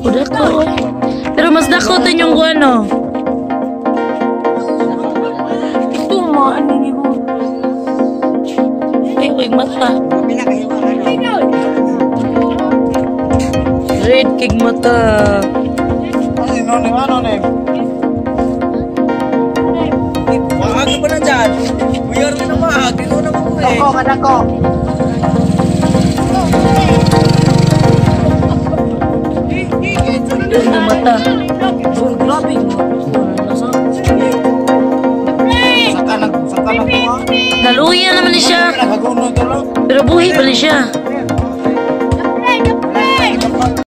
Dako-dako. Pero mas dako din yung ano. Ito mo, ano niyo? Ay, wag mata. Red kig mata. Ano ni ano ni? Mahag ka ba na dyan? Buyar na na mahag. Ikaw na mo eh. Ako kadako. Yung mata. Oh, grabe. Nag ko. Naluya naman ni siya. Pero buhay pa ni siya.